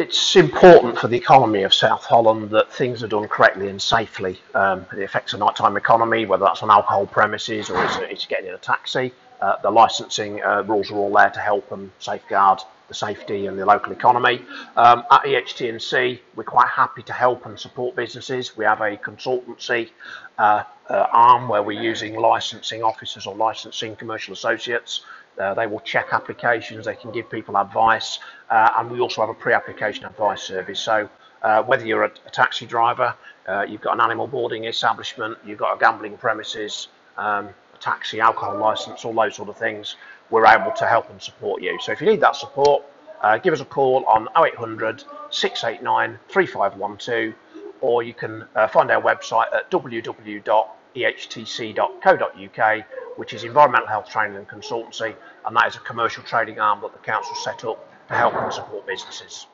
it's important for the economy of South Holland that things are done correctly and safely. Um, it affects the nighttime economy, whether that's on alcohol premises or it's, it's getting in a taxi. Uh, the licensing uh, rules are all there to help and safeguard the safety and the local economy. Um, at EHT&C, we're quite happy to help and support businesses. We have a consultancy uh, uh, arm where we're using licensing officers or licensing commercial associates uh, they will check applications, they can give people advice, uh, and we also have a pre-application advice service. So uh, whether you're a, a taxi driver, uh, you've got an animal boarding establishment, you've got a gambling premises, um, taxi, alcohol license, all those sort of things, we're able to help and support you. So if you need that support, uh, give us a call on 0800 689 3512 or you can uh, find our website at www.ehtc.co.uk which is Environmental Health Training and Consultancy, and that is a commercial trading arm that the council set up to help and support businesses.